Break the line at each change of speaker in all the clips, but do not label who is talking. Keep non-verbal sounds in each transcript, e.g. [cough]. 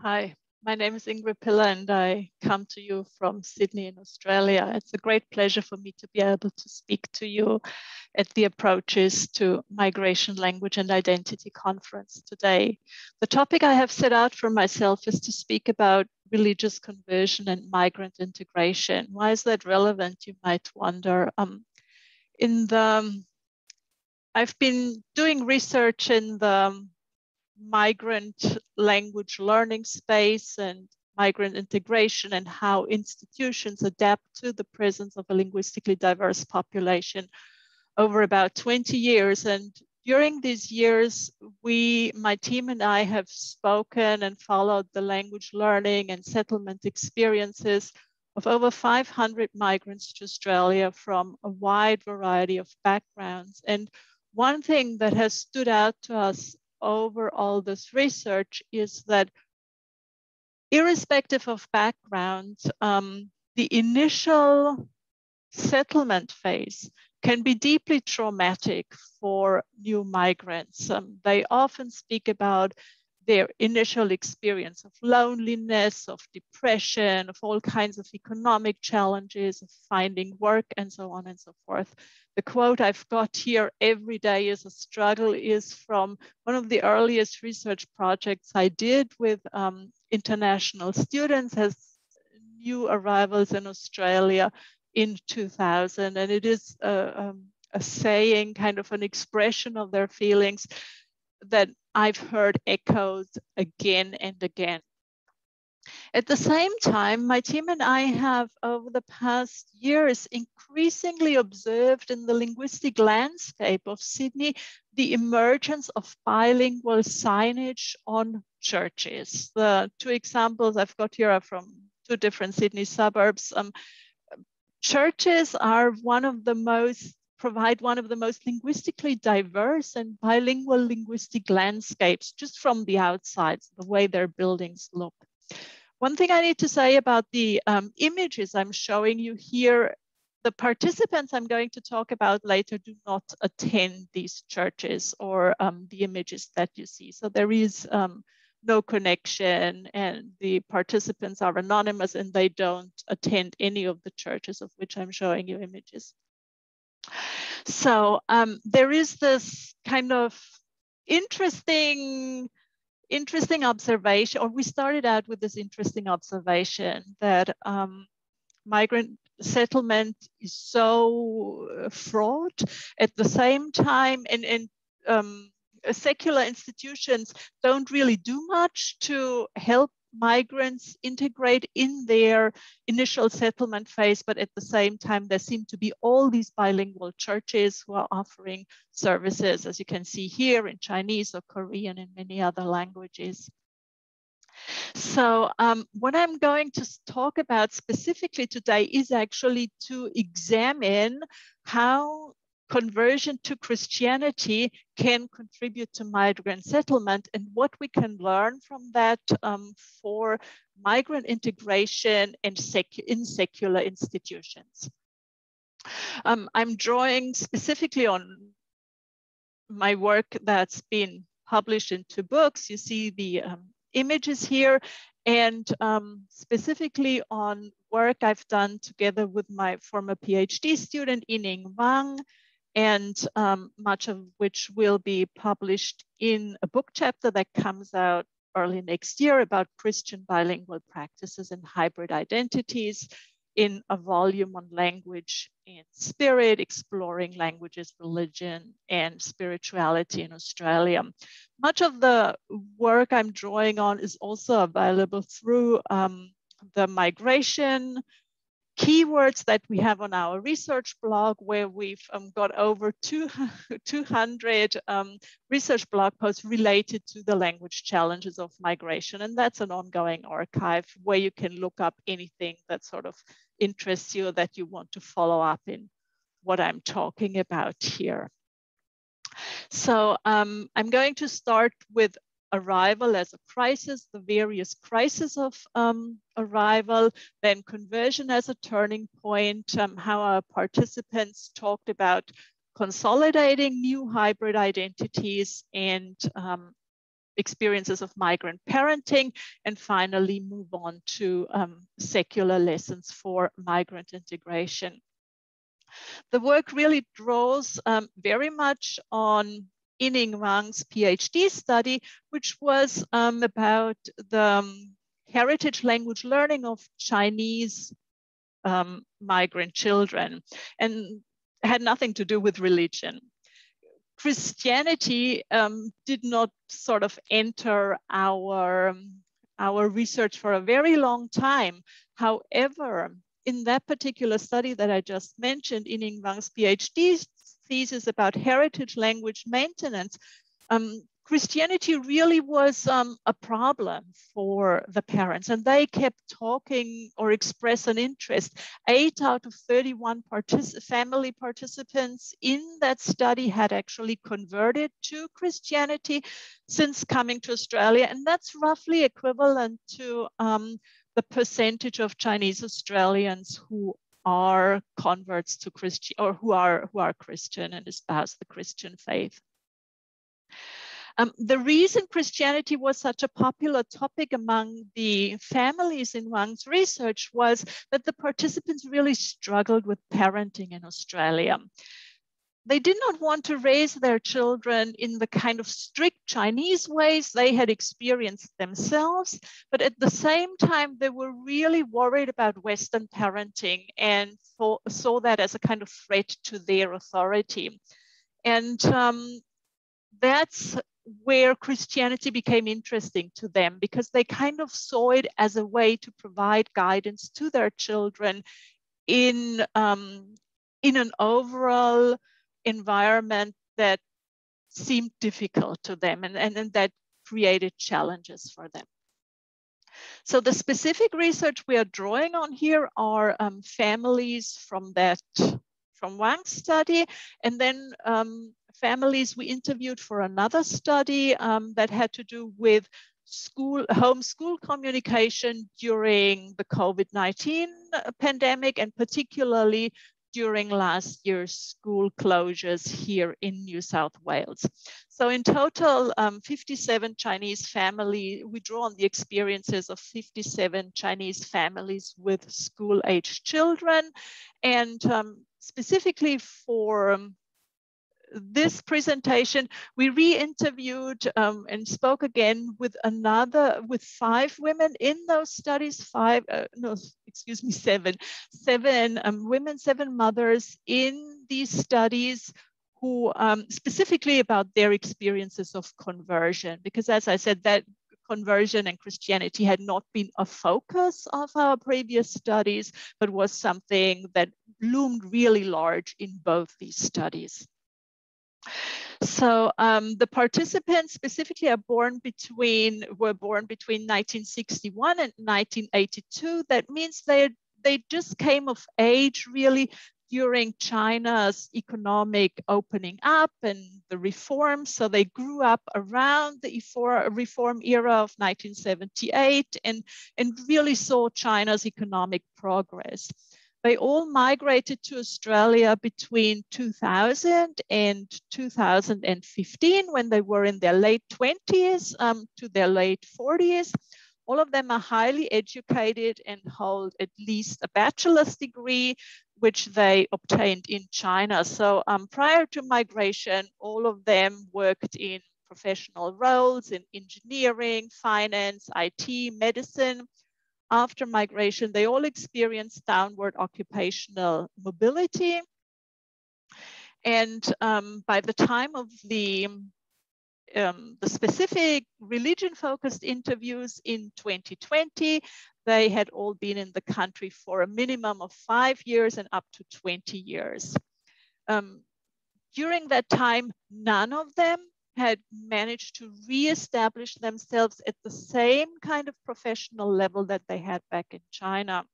Hi, my name is Ingrid Piller and I come to you from Sydney in Australia. It's a great pleasure for me to be able to speak to you at the Approaches to Migration, Language and Identity conference today. The topic I have set out for myself is to speak about religious conversion and migrant integration. Why is that relevant, you might wonder? Um, in the, I've been doing research in the migrant language learning space and migrant integration and how institutions adapt to the presence of a linguistically diverse population over about 20 years. And during these years, we, my team and I have spoken and followed the language learning and settlement experiences of over 500 migrants to Australia from a wide variety of backgrounds. And one thing that has stood out to us over all this research is that irrespective of background, um, the initial settlement phase can be deeply traumatic for new migrants. Um, they often speak about their initial experience of loneliness, of depression, of all kinds of economic challenges, of finding work, and so on and so forth. The quote I've got here, every day is a struggle, is from one of the earliest research projects I did with um, international students as new arrivals in Australia in 2000. And it is a, um, a saying, kind of an expression of their feelings that I've heard echoed again and again. At the same time, my team and I have, over the past years, increasingly observed in the linguistic landscape of Sydney the emergence of bilingual signage on churches. The two examples I've got here are from two different Sydney suburbs. Um, churches are one of the most provide one of the most linguistically diverse and bilingual linguistic landscapes just from the outside, the way their buildings look. One thing I need to say about the um, images I'm showing you here, the participants I'm going to talk about later do not attend these churches or um, the images that you see. So there is um, no connection and the participants are anonymous and they don't attend any of the churches of which I'm showing you images. So um, there is this kind of interesting, interesting observation, or we started out with this interesting observation that um, migrant settlement is so fraught at the same time and, and um, secular institutions don't really do much to help migrants integrate in their initial settlement phase, but at the same time, there seem to be all these bilingual churches who are offering services, as you can see here in Chinese or Korean and many other languages. So um, what I'm going to talk about specifically today is actually to examine how conversion to Christianity can contribute to migrant settlement and what we can learn from that um, for migrant integration in, secu in secular institutions. Um, I'm drawing specifically on my work that's been published in two books. You see the um, images here and um, specifically on work I've done together with my former PhD student, Yining Wang, and um, much of which will be published in a book chapter that comes out early next year about Christian bilingual practices and hybrid identities in a volume on language and spirit, exploring languages, religion, and spirituality in Australia. Much of the work I'm drawing on is also available through um, the migration keywords that we have on our research blog where we've um, got over two, [laughs] 200 um, research blog posts related to the language challenges of migration. And that's an ongoing archive where you can look up anything that sort of interests you that you want to follow up in what I'm talking about here. So um, I'm going to start with arrival as a crisis, the various crises of um, arrival, then conversion as a turning point, um, how our participants talked about consolidating new hybrid identities and um, experiences of migrant parenting, and finally move on to um, secular lessons for migrant integration. The work really draws um, very much on Yining Wang's PhD study, which was um, about the um, heritage language learning of Chinese um, migrant children and had nothing to do with religion. Christianity um, did not sort of enter our, our research for a very long time. However, in that particular study that I just mentioned, Yining Wang's PhD thesis about heritage language maintenance, um, Christianity really was um, a problem for the parents, and they kept talking or express an interest. Eight out of 31 partic family participants in that study had actually converted to Christianity since coming to Australia, and that's roughly equivalent to um, the percentage of Chinese Australians who are converts to Christian or who are who are Christian and espouse the Christian faith. Um, the reason Christianity was such a popular topic among the families in Wang's research was that the participants really struggled with parenting in Australia they did not want to raise their children in the kind of strict Chinese ways they had experienced themselves. But at the same time, they were really worried about Western parenting and saw that as a kind of threat to their authority. And um, that's where Christianity became interesting to them because they kind of saw it as a way to provide guidance to their children in, um, in an overall environment that seemed difficult to them and, and, and that created challenges for them. So the specific research we are drawing on here are um, families from that, from Wang's study, and then um, families we interviewed for another study um, that had to do with school, home school communication during the COVID-19 pandemic, and particularly during last year's school closures here in New South Wales. So in total, um, 57 Chinese family, we draw on the experiences of 57 Chinese families with school-aged children. And um, specifically for um, this presentation, we re-interviewed um, and spoke again with another, with five women in those studies, five, uh, no, excuse me, seven, seven um, women, seven mothers in these studies who um, specifically about their experiences of conversion, because as I said, that conversion and Christianity had not been a focus of our previous studies, but was something that loomed really large in both these studies. So um, the participants specifically are born between, were born between 1961 and 1982. That means they, they just came of age really during China's economic opening up and the reforms. So they grew up around the reform era of 1978 and, and really saw China's economic progress. They all migrated to Australia between 2000 and 2015 when they were in their late 20s um, to their late 40s. All of them are highly educated and hold at least a bachelor's degree, which they obtained in China. So um, prior to migration, all of them worked in professional roles in engineering, finance, IT, medicine, after migration, they all experience downward occupational mobility. And um, by the time of the, um, the specific religion-focused interviews in 2020, they had all been in the country for a minimum of five years and up to 20 years. Um, during that time, none of them had managed to reestablish themselves at the same kind of professional level that they had back in China.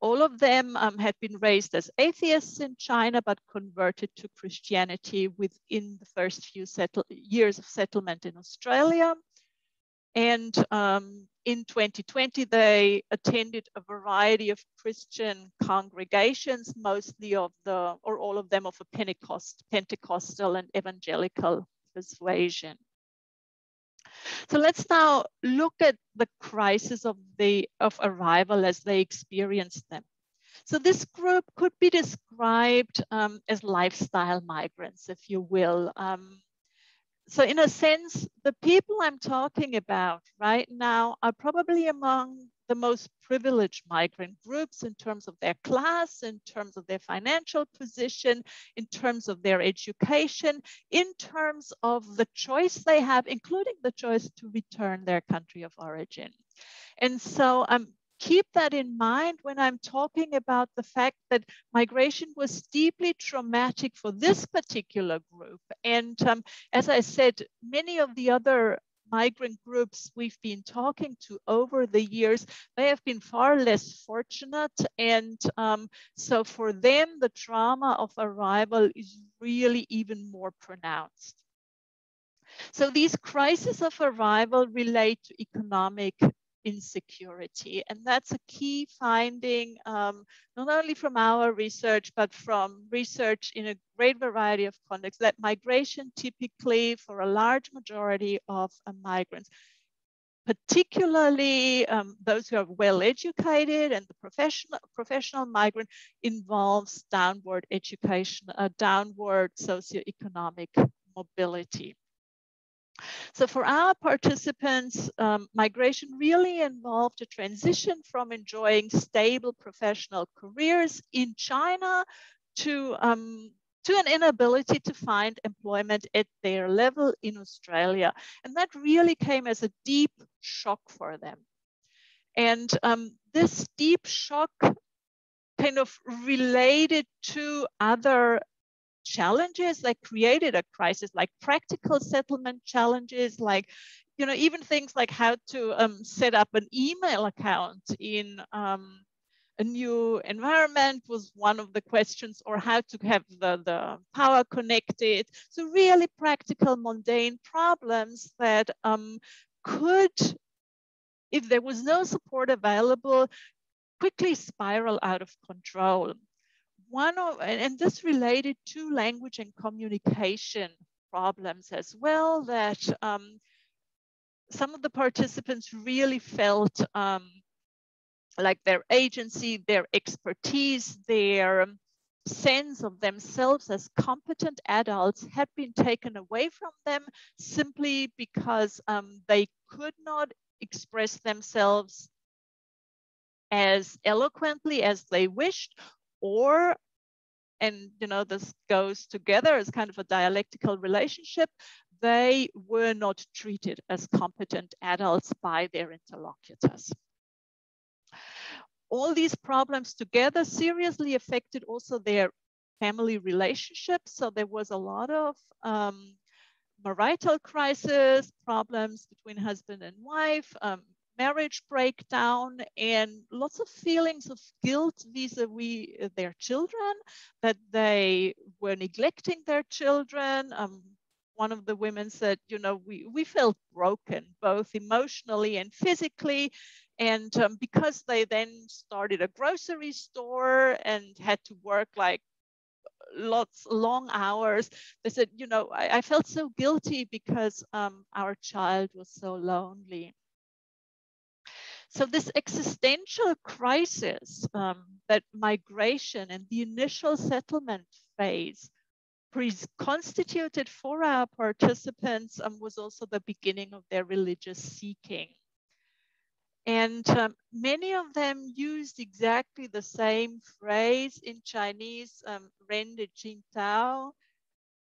All of them um, had been raised as atheists in China, but converted to Christianity within the first few years of settlement in Australia. And um, in 2020, they attended a variety of Christian congregations, mostly of the, or all of them of a Pentecost, Pentecostal and evangelical persuasion. So let's now look at the crisis of the of arrival as they experienced them. So this group could be described um, as lifestyle migrants, if you will. Um, so in a sense, the people I'm talking about right now are probably among the most privileged migrant groups in terms of their class, in terms of their financial position, in terms of their education, in terms of the choice they have, including the choice to return their country of origin. And so um, keep that in mind when I'm talking about the fact that migration was deeply traumatic for this particular group. And um, as I said, many of the other migrant groups we've been talking to over the years, they have been far less fortunate. And um, so for them, the trauma of arrival is really even more pronounced. So these crises of arrival relate to economic insecurity. And that's a key finding, um, not only from our research, but from research in a great variety of contexts, that migration typically for a large majority of uh, migrants, particularly um, those who are well educated and the professional, professional migrant involves downward education, uh, downward socioeconomic mobility. So for our participants, um, migration really involved a transition from enjoying stable professional careers in China to, um, to an inability to find employment at their level in Australia. And that really came as a deep shock for them. And um, this deep shock kind of related to other challenges that created a crisis, like practical settlement challenges, like you know even things like how to um, set up an email account in um, a new environment was one of the questions, or how to have the, the power connected. So really practical, mundane problems that um, could, if there was no support available, quickly spiral out of control one of, and this related to language and communication problems as well, that um, some of the participants really felt um, like their agency, their expertise, their sense of themselves as competent adults had been taken away from them simply because um, they could not express themselves as eloquently as they wished or and you know this goes together as kind of a dialectical relationship they were not treated as competent adults by their interlocutors. All these problems together seriously affected also their family relationships so there was a lot of um, marital crisis problems between husband and wife um, marriage breakdown and lots of feelings of guilt vis-a-vis uh, their children, that they were neglecting their children. Um, one of the women said, you know, we, we felt broken, both emotionally and physically. And um, because they then started a grocery store and had to work like lots long hours they said you know i, I felt so guilty because um, our child was so lonely so this existential crisis um, that migration and the initial settlement phase constituted for our participants um, was also the beginning of their religious seeking. And um, many of them used exactly the same phrase in Chinese, um, Ren de Jing Tao,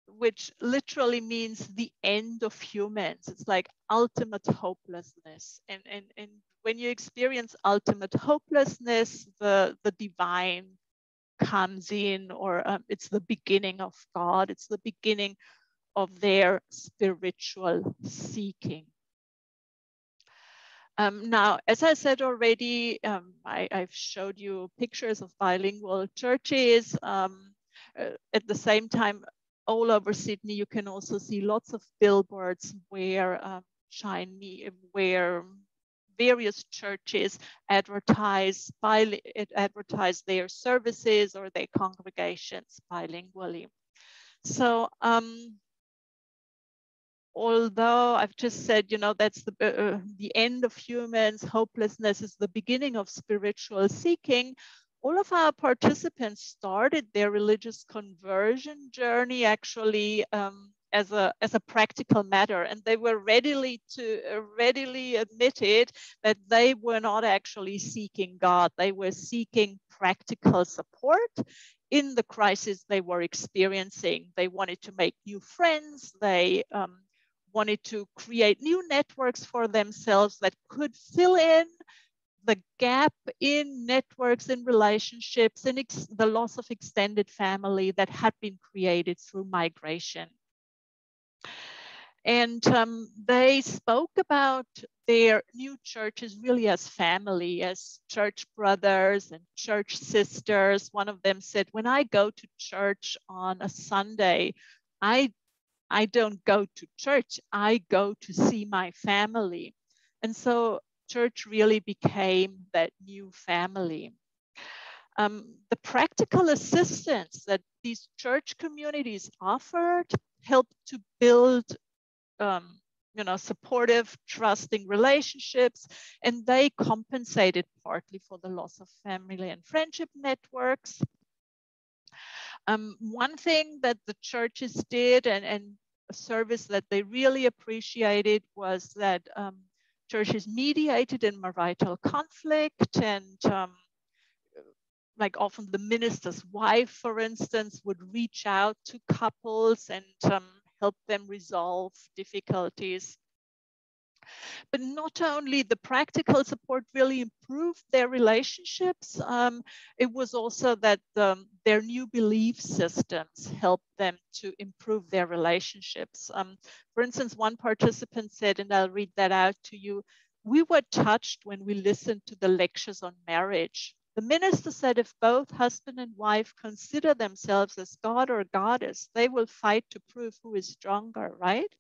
which literally means the end of humans. It's like ultimate hopelessness. And, and, and when you experience ultimate hopelessness, the, the divine comes in, or um, it's the beginning of God, it's the beginning of their spiritual seeking. Um, now, as I said already, um, I, have showed you pictures of bilingual churches. Um, uh, at the same time, all over Sydney, you can also see lots of billboards where um, Chinese, where various churches advertise advertise their services or their congregations bilingually. So um, although I've just said, you know, that's the, uh, the end of humans, hopelessness is the beginning of spiritual seeking, all of our participants started their religious conversion journey actually um, as a as a practical matter, and they were readily to uh, readily admitted that they were not actually seeking God; they were seeking practical support in the crisis they were experiencing. They wanted to make new friends. They um, wanted to create new networks for themselves that could fill in the gap in networks and relationships and the loss of extended family that had been created through migration. And um, they spoke about their new churches really as family, as church brothers and church sisters. One of them said, When I go to church on a Sunday, I, I don't go to church, I go to see my family. And so church really became that new family. Um, the practical assistance that these church communities offered helped to build um, you know, supportive, trusting relationships, and they compensated partly for the loss of family and friendship networks. Um, one thing that the churches did and, and a service that they really appreciated was that um, churches mediated in marital conflict and um, like often the minister's wife, for instance, would reach out to couples and um, help them resolve difficulties. But not only the practical support really improved their relationships, um, it was also that um, their new belief systems helped them to improve their relationships. Um, for instance, one participant said, and I'll read that out to you, we were touched when we listened to the lectures on marriage. The minister said if both husband and wife consider themselves as God or goddess, they will fight to prove who is stronger, right?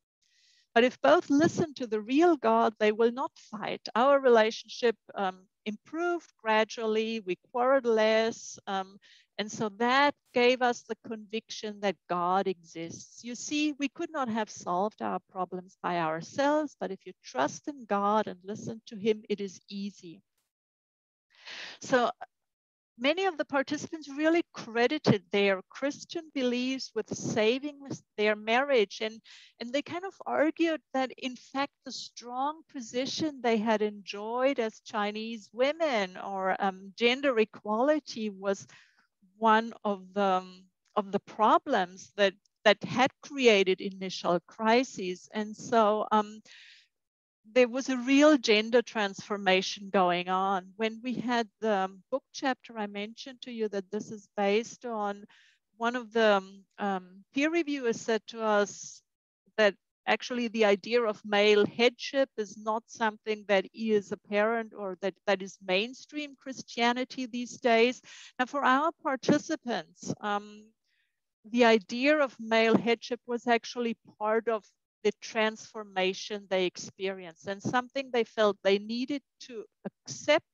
But if both listen to the real God, they will not fight. Our relationship um, improved gradually. We quarreled less. Um, and so that gave us the conviction that God exists. You see, we could not have solved our problems by ourselves, but if you trust in God and listen to Him, it is easy. So many of the participants really credited their Christian beliefs with saving their marriage. And, and they kind of argued that, in fact, the strong position they had enjoyed as Chinese women or um, gender equality was one of the, of the problems that, that had created initial crises. And so um, there was a real gender transformation going on. When we had the book chapter, I mentioned to you that this is based on one of the um, peer reviewers said to us that actually the idea of male headship is not something that is apparent or that, that is mainstream Christianity these days. And for our participants, um, the idea of male headship was actually part of the transformation they experienced and something they felt they needed to accept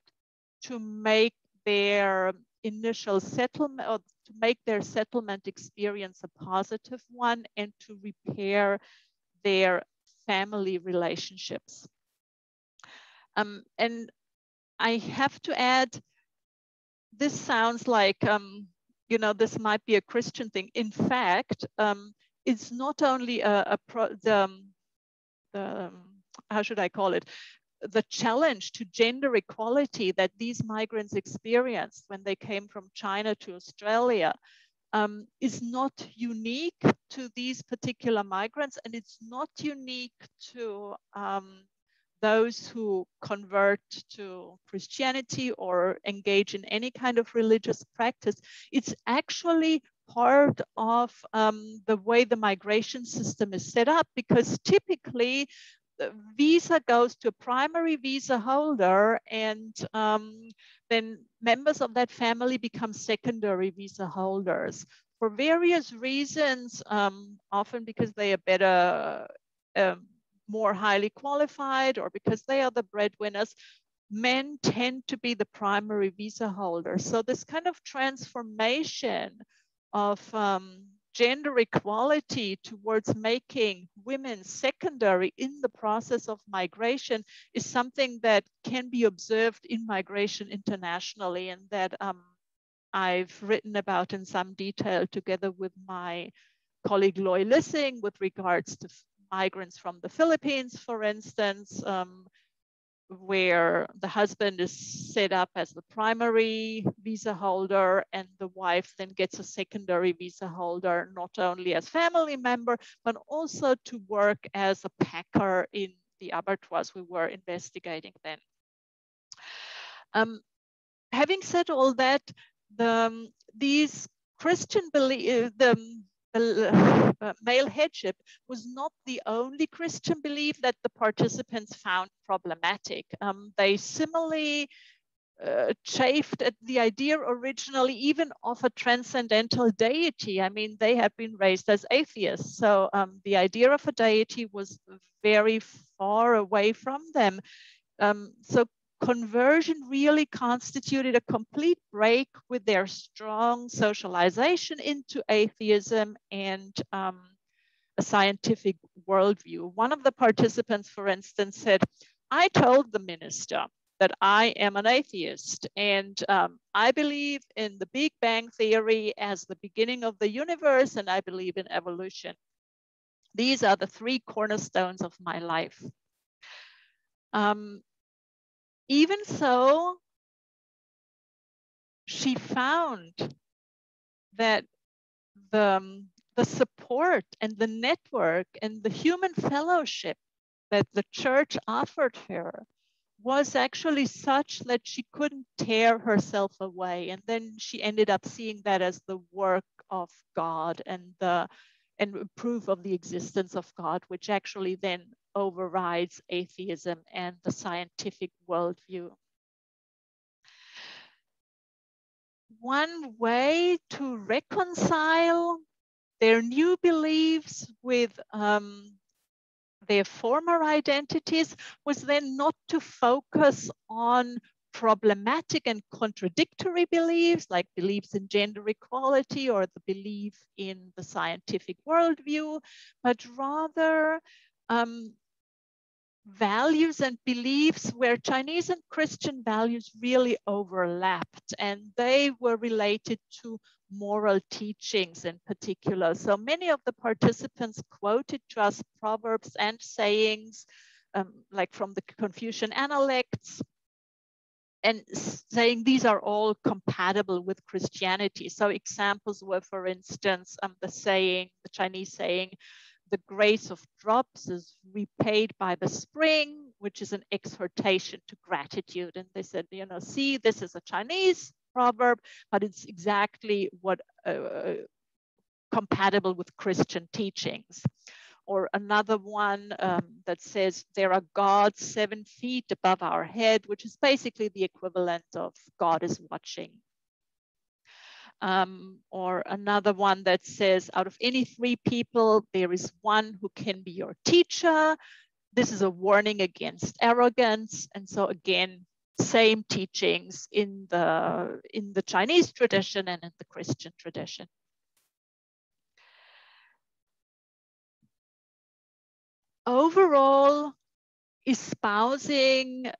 to make their initial settlement or to make their settlement experience a positive one and to repair their family relationships. Um, and I have to add, this sounds like, um, you know, this might be a Christian thing. In fact, um, it's not only a, a pro, the, um, the, um, how should I call it, the challenge to gender equality that these migrants experienced when they came from China to Australia um, is not unique to these particular migrants and it's not unique to um, those who convert to Christianity or engage in any kind of religious practice. It's actually part of um, the way the migration system is set up because typically the visa goes to a primary visa holder and um, then members of that family become secondary visa holders for various reasons, um, often because they are better, um, more highly qualified or because they are the breadwinners, men tend to be the primary visa holder. So this kind of transformation of um, gender equality towards making women secondary in the process of migration is something that can be observed in migration internationally and that um, I've written about in some detail together with my colleague Loy Lising with regards to migrants from the Philippines, for instance, um, where the husband is set up as the primary visa holder and the wife then gets a secondary visa holder, not only as family member, but also to work as a packer in the abattoirs we were investigating then. Um, having said all that, the, um, these Christian belief, the, the uh, male headship was not the only Christian belief that the participants found problematic. Um, they similarly uh, chafed at the idea originally even of a transcendental deity. I mean, they had been raised as atheists. So um, the idea of a deity was very far away from them. Um, so conversion really constituted a complete break with their strong socialization into atheism and um, a scientific worldview. One of the participants, for instance, said, I told the minister that I am an atheist and um, I believe in the Big Bang Theory as the beginning of the universe and I believe in evolution. These are the three cornerstones of my life. Um, even so, she found that the, um, the support and the network and the human fellowship that the church offered her was actually such that she couldn't tear herself away. And then she ended up seeing that as the work of God and the and proof of the existence of God, which actually then overrides atheism and the scientific worldview. One way to reconcile their new beliefs with um, their former identities was then not to focus on problematic and contradictory beliefs like beliefs in gender equality or the belief in the scientific worldview, but rather um, values and beliefs where Chinese and Christian values really overlapped and they were related to moral teachings in particular. So many of the participants quoted to us proverbs and sayings um, like from the Confucian Analects and saying these are all compatible with Christianity. So examples were, for instance, um, the saying, the Chinese saying, the grace of drops is repaid by the spring, which is an exhortation to gratitude. And they said, you know, see, this is a Chinese proverb, but it's exactly what uh, compatible with Christian teachings. Or another one um, that says there are gods seven feet above our head, which is basically the equivalent of God is watching um, or another one that says out of any three people, there is one who can be your teacher. This is a warning against arrogance. And so again, same teachings in the, in the Chinese tradition and in the Christian tradition. Overall, espousing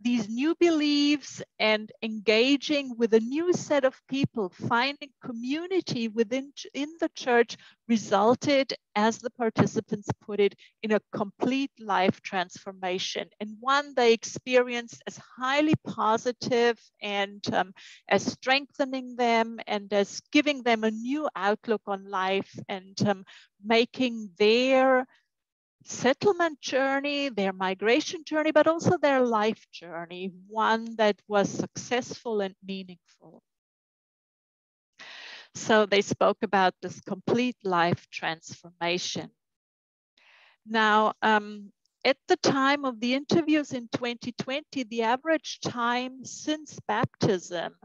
these new beliefs and engaging with a new set of people, finding community within in the church resulted, as the participants put it, in a complete life transformation and one they experienced as highly positive and um, as strengthening them and as giving them a new outlook on life and um, making their settlement journey, their migration journey, but also their life journey, one that was successful and meaningful. So they spoke about this complete life transformation. Now, um, at the time of the interviews in 2020, the average time since baptism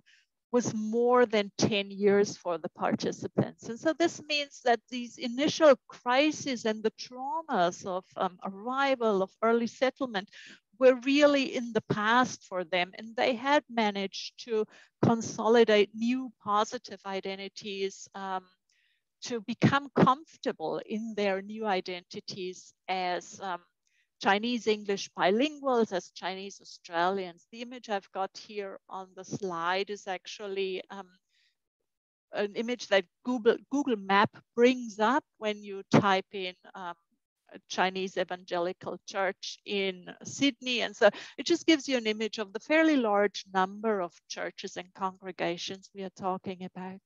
was more than 10 years for the participants. And so this means that these initial crises and the traumas of um, arrival, of early settlement, were really in the past for them. And they had managed to consolidate new positive identities um, to become comfortable in their new identities as um, Chinese English bilinguals, as Chinese Australians. The image I've got here on the slide is actually um, an image that Google, Google Map brings up when you type in um, Chinese Evangelical Church in Sydney. And so it just gives you an image of the fairly large number of churches and congregations we are talking about.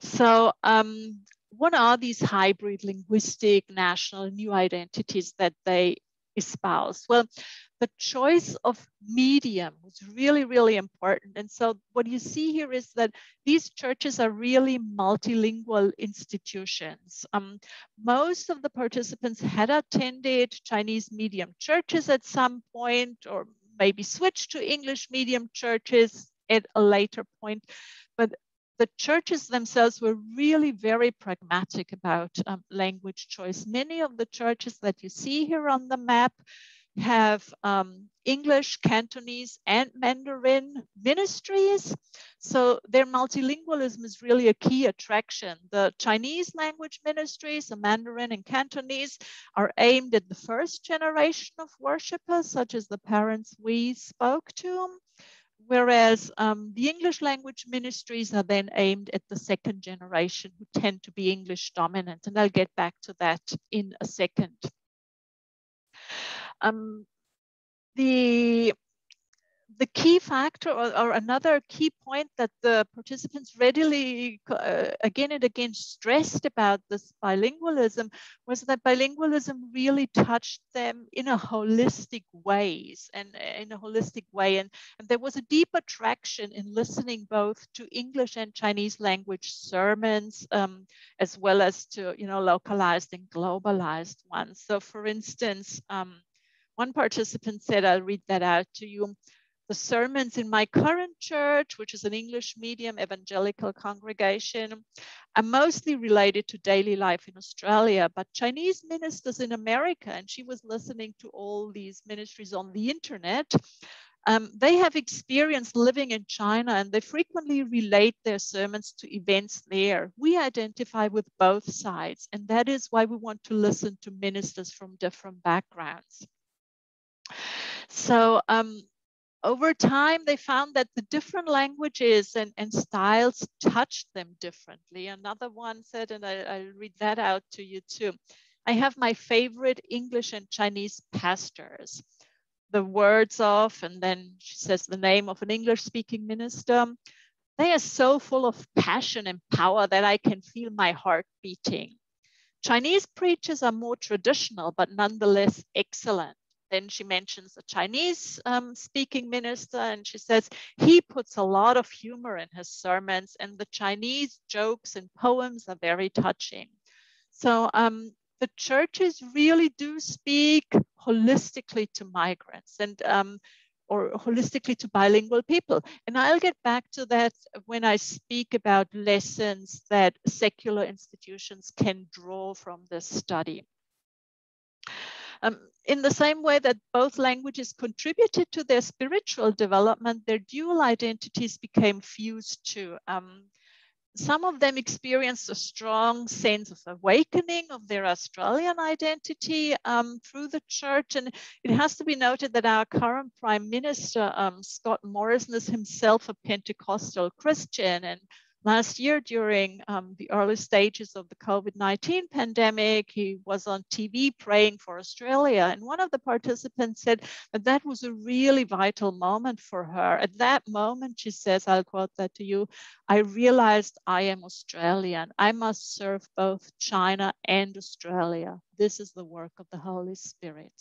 So um, what are these hybrid linguistic national new identities that they espouse? Well, the choice of medium was really, really important. And so what you see here is that these churches are really multilingual institutions. Um, most of the participants had attended Chinese medium churches at some point or maybe switched to English medium churches at a later point. But the churches themselves were really very pragmatic about um, language choice. Many of the churches that you see here on the map have um, English, Cantonese, and Mandarin ministries. So their multilingualism is really a key attraction. The Chinese language ministries, the Mandarin and Cantonese, are aimed at the first generation of worshippers, such as the parents we spoke to whereas um, the English language ministries are then aimed at the second generation who tend to be English dominant. And I'll get back to that in a second. Um, the the key factor or, or, another key point that the participants readily uh, again and again stressed about this bilingualism was that bilingualism really touched them in a holistic ways and in a holistic way and, and there was a deep attraction in listening both to english and chinese language sermons um, as well as to you know localized and globalized ones so for instance um, one participant said, I'll read that out to you. The sermons in my current church, which is an English medium evangelical congregation, are mostly related to daily life in Australia, but Chinese ministers in America, and she was listening to all these ministries on the internet, um, they have experience living in China and they frequently relate their sermons to events there. We identify with both sides, and that is why we want to listen to ministers from different backgrounds. So um, over time, they found that the different languages and, and styles touched them differently. Another one said, and I, I'll read that out to you too. I have my favorite English and Chinese pastors. The words of, and then she says the name of an English speaking minister. They are so full of passion and power that I can feel my heart beating. Chinese preachers are more traditional, but nonetheless excellent. Then she mentions a Chinese um, speaking minister, and she says he puts a lot of humor in his sermons, and the Chinese jokes and poems are very touching. So um, the churches really do speak holistically to migrants and um, or holistically to bilingual people. And I'll get back to that when I speak about lessons that secular institutions can draw from this study. Um, in the same way that both languages contributed to their spiritual development, their dual identities became fused too. Um, some of them experienced a strong sense of awakening of their Australian identity um, through the church. And it has to be noted that our current Prime Minister, um, Scott Morrison, is himself a Pentecostal Christian and Last year, during um, the early stages of the COVID 19 pandemic, he was on TV praying for Australia. And one of the participants said that that was a really vital moment for her. At that moment, she says, I'll quote that to you I realized I am Australian. I must serve both China and Australia. This is the work of the Holy Spirit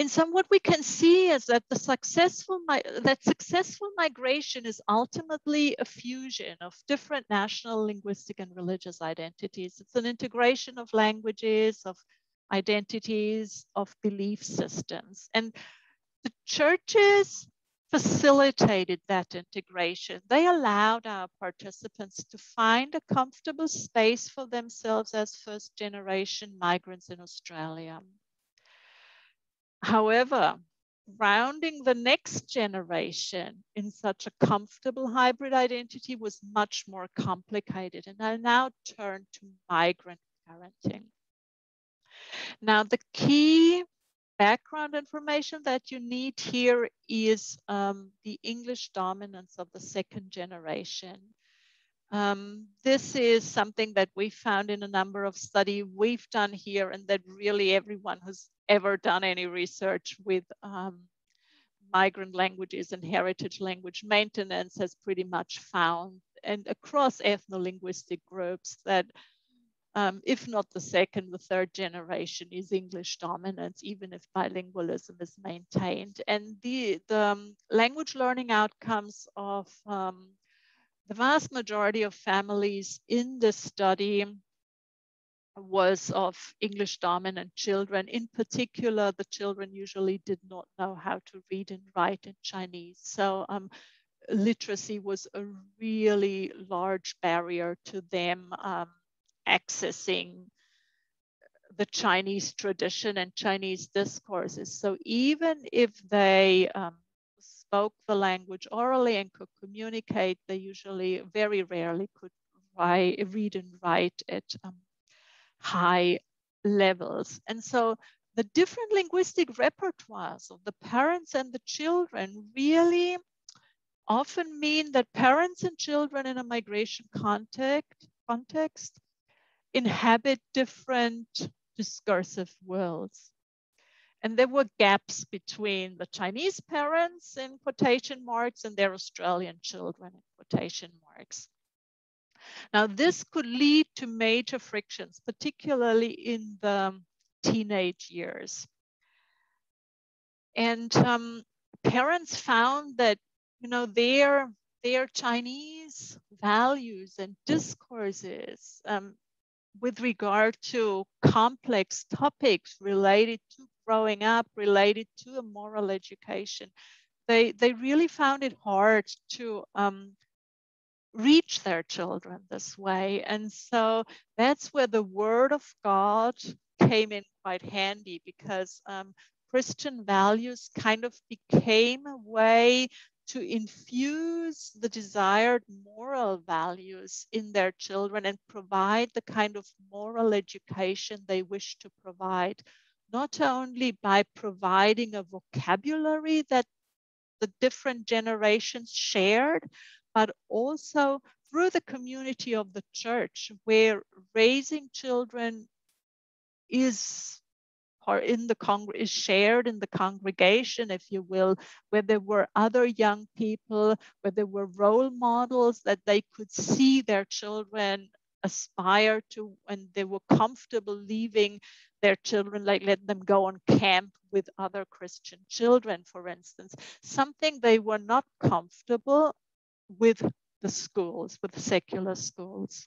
in some what we can see is that the successful that successful migration is ultimately a fusion of different national linguistic and religious identities. It's an integration of languages of identities of belief systems. And the churches facilitated that integration. They allowed our participants to find a comfortable space for themselves as first generation migrants in australia However, grounding the next generation in such a comfortable hybrid identity was much more complicated. And I'll now turn to migrant parenting. Now, the key background information that you need here is um, the English dominance of the second generation. Um, this is something that we found in a number of study we've done here and that really everyone who's ever done any research with um, migrant languages and heritage language maintenance has pretty much found and across ethno-linguistic groups that um, if not the second, the third generation is English dominance, even if bilingualism is maintained. And the, the um, language learning outcomes of um, the vast majority of families in this study was of English dominant children. In particular, the children usually did not know how to read and write in Chinese. So um, literacy was a really large barrier to them um, accessing the Chinese tradition and Chinese discourses. So even if they um, spoke the language orally and could communicate, they usually very rarely could write, read and write it um, high levels. And so the different linguistic repertoires of the parents and the children really often mean that parents and children in a migration context, context inhabit different discursive worlds. And there were gaps between the Chinese parents in quotation marks and their Australian children in quotation marks. Now, this could lead to major frictions, particularly in the teenage years. And um, parents found that, you know, their, their Chinese values and discourses um, with regard to complex topics related to growing up, related to a moral education, they, they really found it hard to um, reach their children this way. And so that's where the word of God came in quite handy because um, Christian values kind of became a way to infuse the desired moral values in their children and provide the kind of moral education they wish to provide, not only by providing a vocabulary that the different generations shared, but also through the community of the church, where raising children is or in the con- is shared in the congregation, if you will, where there were other young people, where there were role models that they could see their children aspire to and they were comfortable leaving their children like let them go on camp with other christian children for instance. Something they were not comfortable with the schools with the secular schools.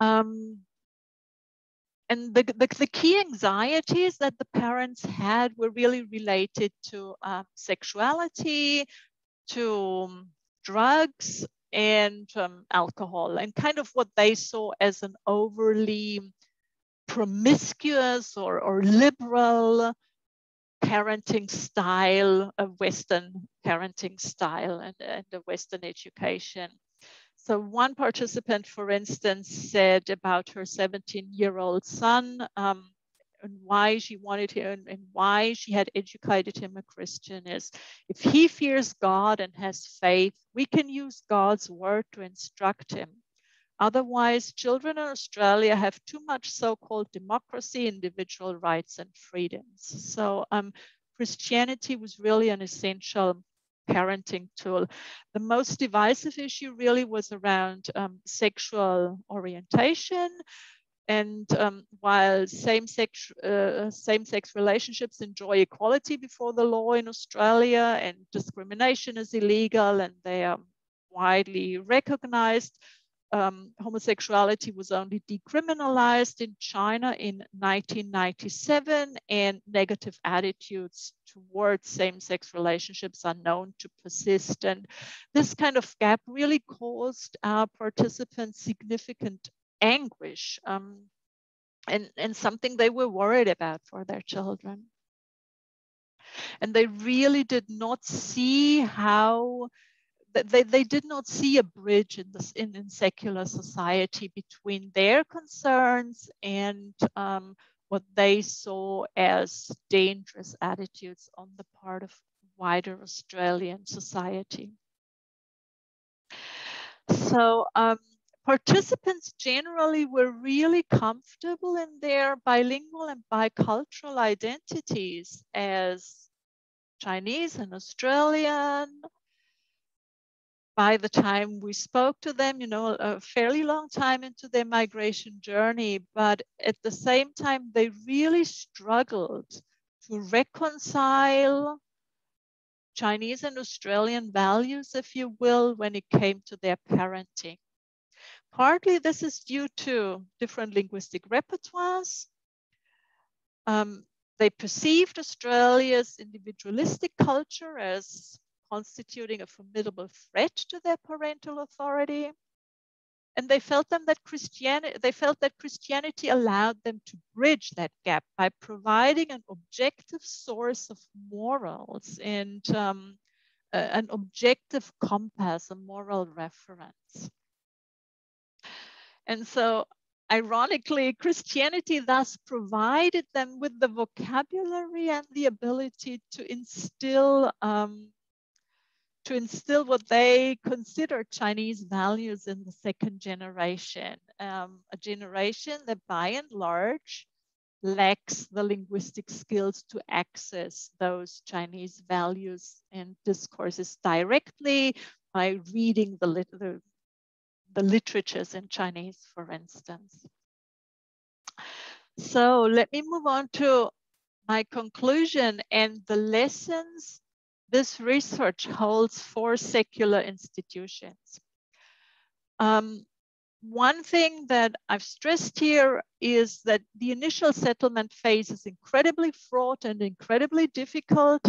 Um, and the, the, the, key anxieties that the parents had were really related to um, sexuality, to um, drugs, and um, alcohol, and kind of what they saw as an overly promiscuous or, or liberal parenting style, a Western parenting style, and, and a Western education. So one participant, for instance, said about her 17-year-old son um, and why she wanted him and why she had educated him a Christian is if he fears God and has faith, we can use God's word to instruct him. Otherwise, children in Australia have too much so-called democracy, individual rights and freedoms. So um, Christianity was really an essential parenting tool. The most divisive issue really was around um, sexual orientation. And um, while same-sex uh, same-sex relationships enjoy equality before the law in Australia, and discrimination is illegal, and they are widely recognized, um, homosexuality was only decriminalized in China in 1997, and negative attitudes towards same-sex relationships are known to persist. And this kind of gap really caused our participants significant anguish um, and, and something they were worried about for their children. And they really did not see how they, they did not see a bridge in this in, in secular society between their concerns and um, what they saw as dangerous attitudes on the part of wider Australian society. So um, participants generally were really comfortable in their bilingual and bicultural identities as Chinese and Australian. By the time we spoke to them, you know, a fairly long time into their migration journey, but at the same time, they really struggled to reconcile Chinese and Australian values, if you will, when it came to their parenting. Partly this is due to different linguistic repertoires. Um, they perceived Australia's individualistic culture as constituting a formidable threat to their parental authority. And they felt them that Christianity, they felt that Christianity allowed them to bridge that gap by providing an objective source of morals and um, an objective compass, a moral reference. And so ironically, Christianity thus provided them with the vocabulary and the ability to instill um, to instill what they consider Chinese values in the second generation, um, a generation that by and large lacks the linguistic skills to access those Chinese values and discourses directly by reading the, the, the literatures in Chinese, for instance. So let me move on to my conclusion and the lessons this research holds for secular institutions. Um, one thing that I've stressed here is that the initial settlement phase is incredibly fraught and incredibly difficult.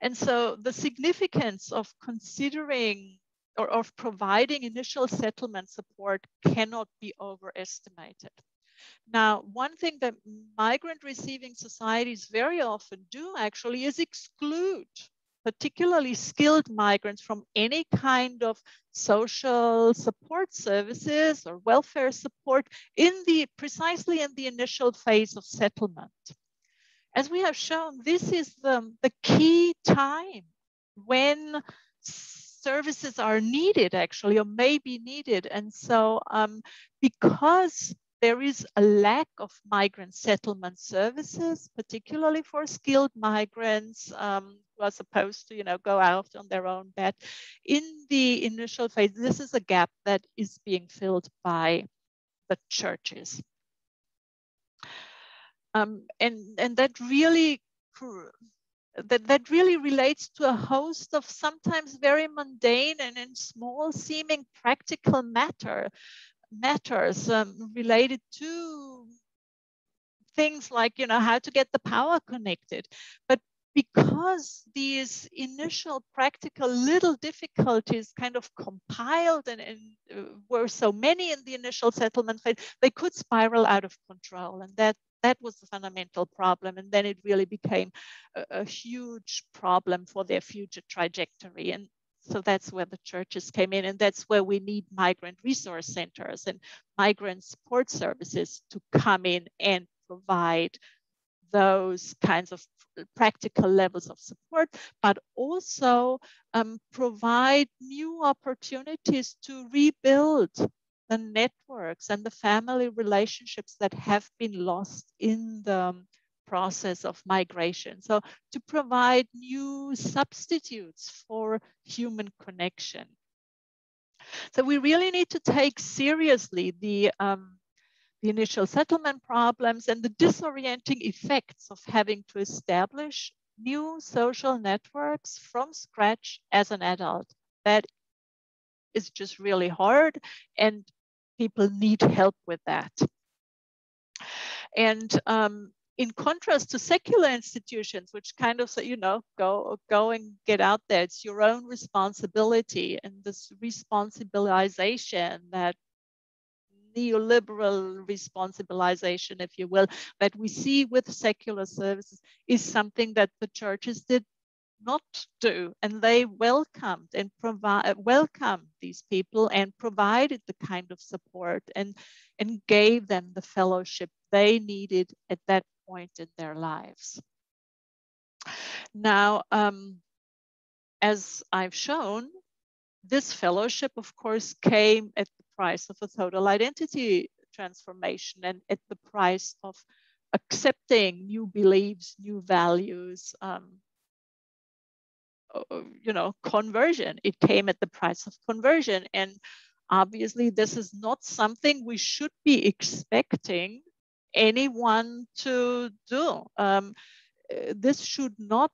And so the significance of considering or of providing initial settlement support cannot be overestimated. Now, one thing that migrant receiving societies very often do actually is exclude particularly skilled migrants from any kind of social support services or welfare support in the precisely in the initial phase of settlement. As we have shown, this is the, the key time when services are needed actually or may be needed. And so um, because there is a lack of migrant settlement services, particularly for skilled migrants um, who are supposed to, you know, go out on their own bat. In the initial phase, this is a gap that is being filled by the churches. Um, and, and that really that, that really relates to a host of sometimes very mundane and, and small seeming practical matter matters um, related to things like you know how to get the power connected. But because these initial practical little difficulties kind of compiled and, and uh, were so many in the initial settlement phase they could spiral out of control. And that that was the fundamental problem. And then it really became a, a huge problem for their future trajectory. And so that's where the churches came in, and that's where we need migrant resource centers and migrant support services to come in and provide those kinds of practical levels of support, but also um, provide new opportunities to rebuild the networks and the family relationships that have been lost in the process of migration. So to provide new substitutes for human connection. So we really need to take seriously the, um, the initial settlement problems and the disorienting effects of having to establish new social networks from scratch as an adult. That is just really hard and people need help with that. And um, in contrast to secular institutions, which kind of say, you know, go, go and get out there. It's your own responsibility and this responsibilization that neoliberal responsibilization, if you will, that we see with secular services is something that the churches did not do and they welcomed and provide uh, welcomed these people and provided the kind of support and and gave them the fellowship they needed at that point in their lives now um, as i've shown this fellowship of course came at the price of a total identity transformation and at the price of accepting new beliefs new values um, uh, you know, conversion. It came at the price of conversion. And obviously, this is not something we should be expecting anyone to do. Um, uh, this should not,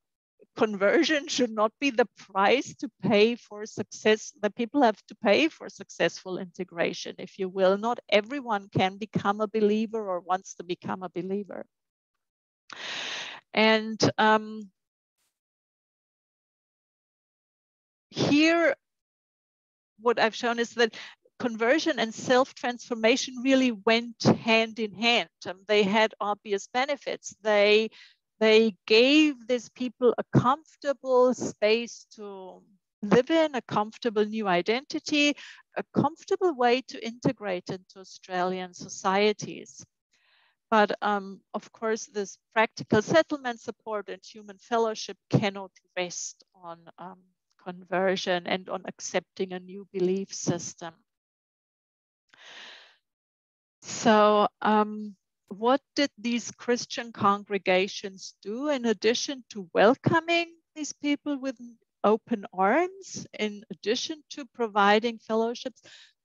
conversion [laughs] should not be the price to pay for success that people have to pay for successful integration, if you will. Not everyone can become a believer or wants to become a believer. And um, here, what I've shown is that conversion and self-transformation really went hand in hand. Um, they had obvious benefits. They, they gave these people a comfortable space to live in, a comfortable new identity, a comfortable way to integrate into Australian societies. But um, of course, this practical settlement support and human fellowship cannot rest on um, conversion and on accepting a new belief system. So, um, what did these Christian congregations do in addition to welcoming these people with open arms, in addition to providing fellowships?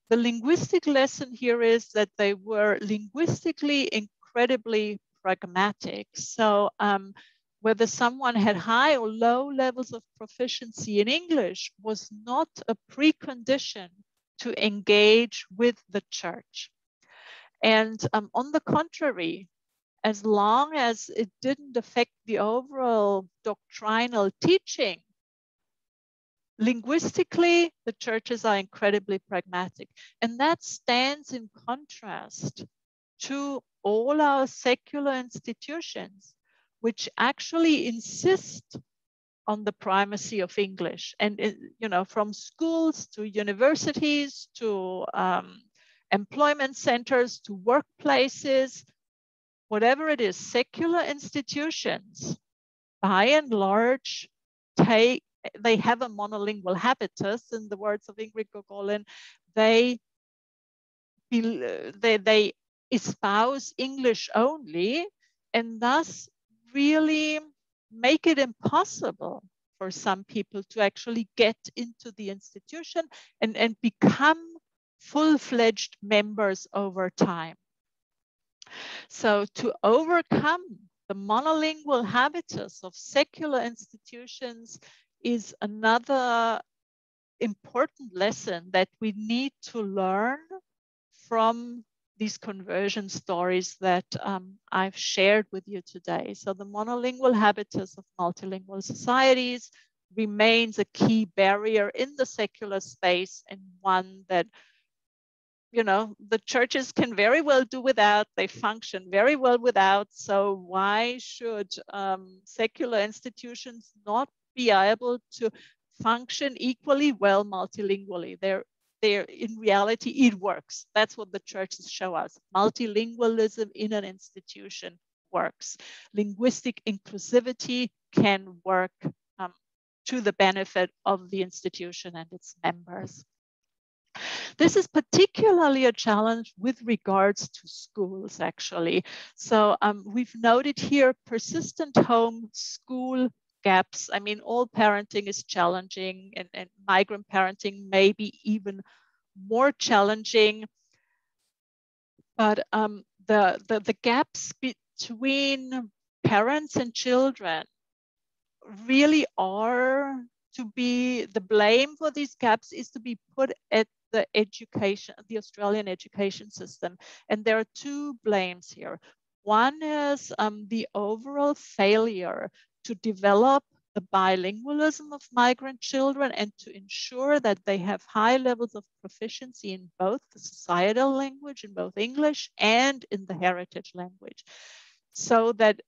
The linguistic lesson here is that they were linguistically incredibly pragmatic. So, um, whether someone had high or low levels of proficiency in English was not a precondition to engage with the church. And um, on the contrary, as long as it didn't affect the overall doctrinal teaching, linguistically, the churches are incredibly pragmatic. And that stands in contrast to all our secular institutions which actually insist on the primacy of English. And, you know, from schools to universities to um, employment centers to workplaces, whatever it is, secular institutions, by and large, take they have a monolingual habitus, in the words of Ingrid Gogolin, they, they, they espouse English only, and thus really make it impossible for some people to actually get into the institution and, and become full-fledged members over time. So to overcome the monolingual habitus of secular institutions is another important lesson that we need to learn from these conversion stories that um, I've shared with you today. So the monolingual habitus of multilingual societies remains a key barrier in the secular space and one that you know the churches can very well do without they function very well without so why should um, secular institutions not be able to function equally well multilingually? There there in reality it works. That's what the churches show us. Multilingualism in an institution works. Linguistic inclusivity can work um, to the benefit of the institution and its members this is particularly a challenge with regards to schools, actually. So um, we've noted here persistent home school gaps. I mean, all parenting is challenging and, and migrant parenting may be even more challenging. But um, the, the, the gaps between parents and children really are to be, the blame for these gaps is to be put at the education, the Australian education system. And there are two blames here. One is um, the overall failure to develop the bilingualism of migrant children and to ensure that they have high levels of proficiency in both the societal language, in both English and in the heritage language. So that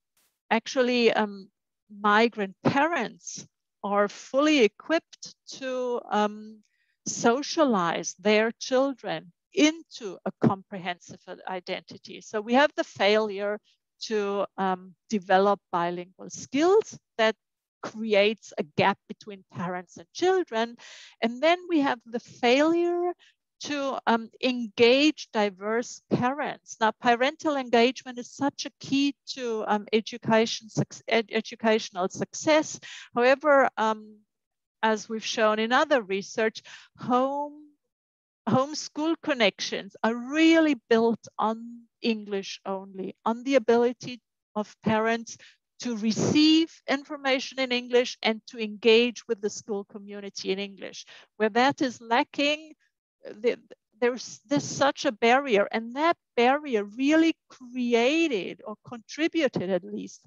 actually um, migrant parents are fully equipped to um, socialize their children into a comprehensive identity. So we have the failure to um, develop bilingual skills that creates a gap between parents and children. And then we have the failure to um, engage diverse parents. Now, parental engagement is such a key to um, education, ed educational success. However, um, as we've shown in other research, home homeschool connections are really built on English only, on the ability of parents to receive information in English and to engage with the school community in English. Where that is lacking, the, there's, there's such a barrier and that barrier really created or contributed at least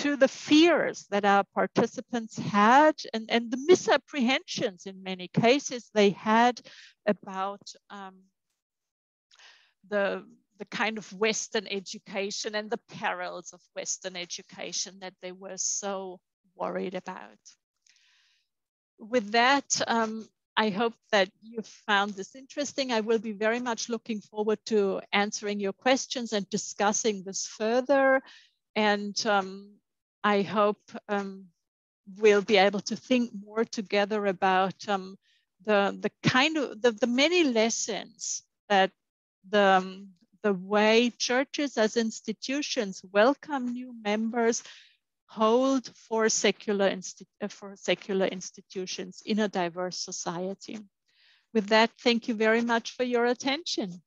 to the fears that our participants had and, and the misapprehensions in many cases they had about um, the, the kind of Western education and the perils of Western education that they were so worried about. With that, um, I hope that you found this interesting. I will be very much looking forward to answering your questions and discussing this further. And um, I hope um, we'll be able to think more together about um, the, the kind of the, the many lessons that the, um, the way churches as institutions welcome new members hold for secular, uh, for secular institutions in a diverse society. With that, thank you very much for your attention.